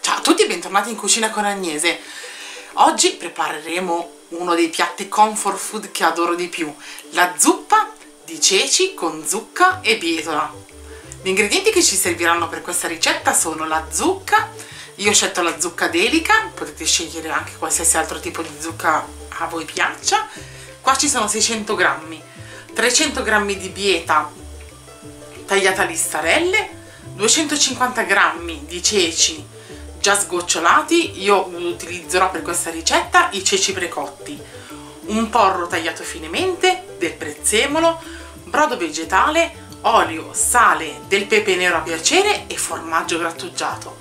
Ciao a tutti e bentornati in Cucina con Agnese. Oggi prepareremo uno dei piatti comfort food che adoro di più, la zuppa di ceci con zucca e bietola. Gli ingredienti che ci serviranno per questa ricetta sono la zucca, io ho scelto la zucca delica, potete scegliere anche qualsiasi altro tipo di zucca a voi piaccia. Qua ci sono 600 grammi, 300 grammi di bieta tagliata a listarelle, 250 grammi di ceci già sgocciolati, io utilizzerò per questa ricetta i ceci precotti, un porro tagliato finemente, del prezzemolo, brodo vegetale, olio, sale, del pepe nero a piacere e formaggio grattugiato.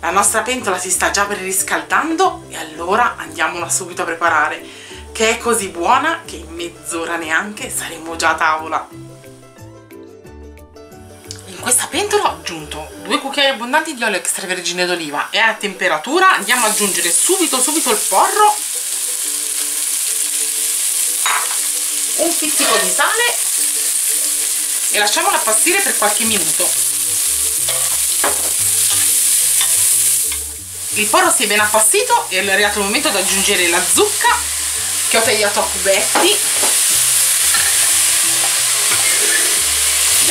La nostra pentola si sta già per riscaldando e allora andiamola subito a preparare, che è così buona che in mezz'ora neanche saremo già a tavola. Questa pentola ho aggiunto due cucchiai abbondanti di olio extravergine d'oliva e a temperatura andiamo ad aggiungere subito subito il porro un pizzico di sale. E lasciamola appastire per qualche minuto. Il porro si è ben appastito e è arrivato il momento di aggiungere la zucca che ho tagliato a cubetti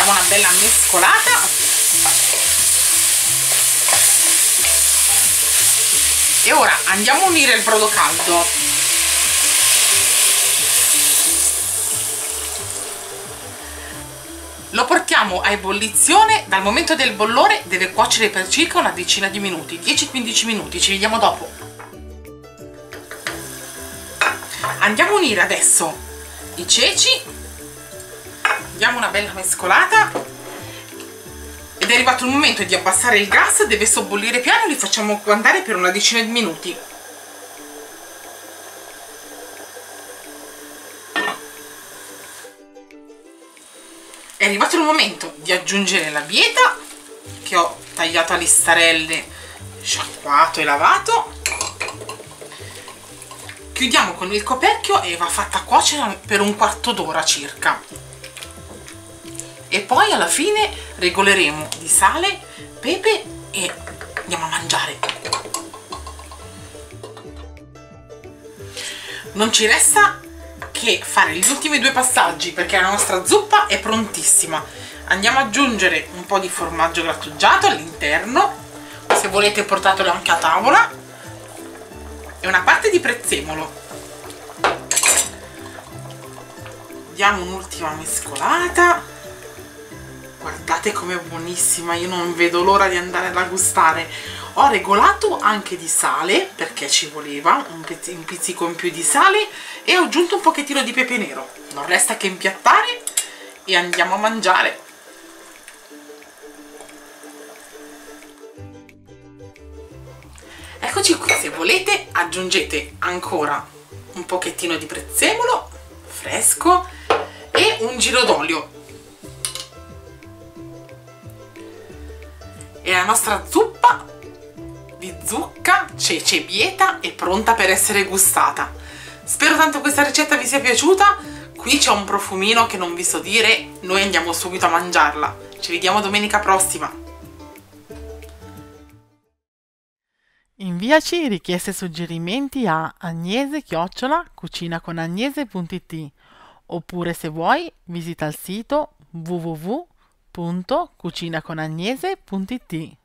diamo una bella mescolata. E ora andiamo a unire il brodo caldo. Lo portiamo a ebollizione. Dal momento del bollore deve cuocere per circa una decina di minuti 10-15 minuti. Ci vediamo dopo. Andiamo a unire adesso i ceci diamo una bella mescolata. Ed è arrivato il momento di abbassare il gas deve sobbollire piano li facciamo andare per una decina di minuti. È arrivato il momento di aggiungere la bieta che ho tagliato a listarelle sciacquato e lavato. Chiudiamo con il coperchio e va fatta cuocere per un quarto d'ora circa e poi alla fine regoleremo di sale, pepe e andiamo a mangiare. Non ci resta che fare gli ultimi due passaggi perché la nostra zuppa è prontissima. Andiamo ad aggiungere un po' di formaggio grattugiato all'interno, se volete portatelo anche a tavola, e una parte di prezzemolo. Diamo un'ultima mescolata guardate com'è buonissima io non vedo l'ora di andare a gustare. Ho regolato anche di sale perché ci voleva un, un pizzico in più di sale e ho aggiunto un pochettino di pepe nero. Non resta che impiattare e andiamo a mangiare. Eccoci qui se volete aggiungete ancora un pochettino di prezzemolo fresco e un giro d'olio e la nostra zuppa di zucca, cece bieta è pronta per essere gustata. Spero tanto questa ricetta vi sia piaciuta, qui c'è un profumino che non vi so dire, noi andiamo subito a mangiarla. Ci vediamo domenica prossima! Inviaci richieste e suggerimenti a agnese-cucinaconagnese.it oppure se vuoi visita il sito www.cucinaconagnese.it